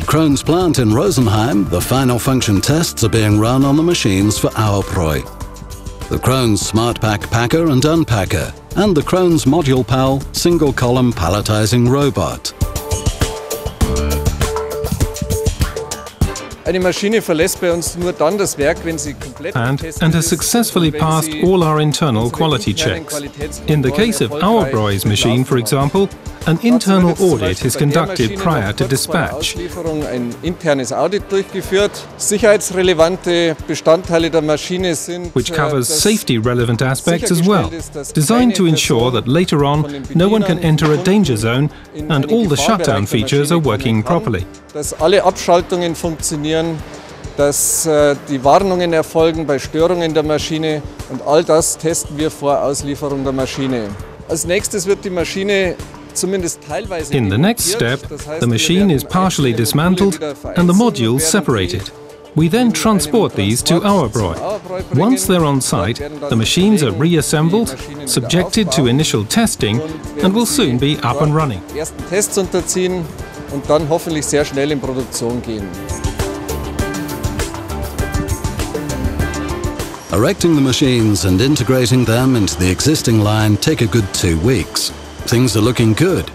Krones plant in Rosenheim, the final function tests are being run on the machines for our Auerbräu. The Krones SmartPack Packer and Unpacker, and the Krones Modulpal single column palletizing robot. And, and has successfully passed all our internal quality checks. In the case of our Auerbräu's machine, for example, an internal audit is conducted prior to dispatch. Ein internes Audit durchgeführt. Sicherheitsrelevante Bestandteile der Maschine sind which covers safety relevant aspects as well, designed to ensure that later on no one can enter a danger zone and all the shutdown features are working properly. Dass alle Abschaltungen funktionieren, dass äh, die Warnungen erfolgen bei Störungen der Maschine und all das testen wir vor Auslieferung der Maschine. Als nächstes wird die Maschine In the next step, the machine is partially dismantled and the modules separated. We then transport these to Auerbräu. Once they're on site, the machines are reassembled, subjected to initial testing, and will soon be up and running. Und dann hoffentlich sehr schnell in Produktion gehen. Erecting the machines and integrating them into the existing line take a good two weeks. Things are looking good.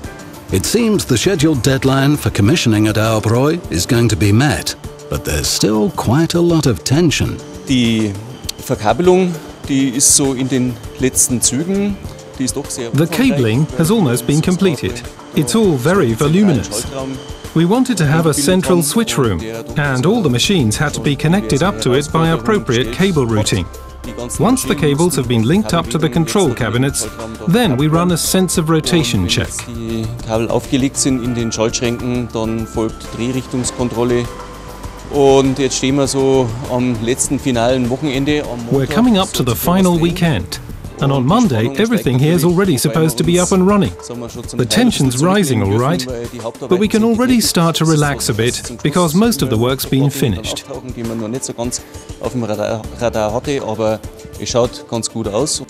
It seems the scheduled deadline for commissioning at Auerbräu is going to be met, but there's still quite a lot of tension. Die Verkabelung, die ist so in den letzten Zügen. The cabling has almost been completed. It's all very voluminous. We wanted to have a central switch room, and all the machines had to be connected up to it by appropriate cable routing. Once the cables have been linked up to the control cabinets, then we run a sense of rotation check. Kabel aufgelegt sind in den Schaltschränken, dann folgt Drehrichtungskontrolle. Und jetzt stehen wir so am letzten finalen Wochenende. We're coming up to the final weekend. And on Monday, everything here is already supposed to be up and running. The tension's rising, all right, but we can already start to relax a bit because most of the work's been finished. Die man noch nicht so ganz auf dem Radar hatte, aber es schaut ganz gut aus.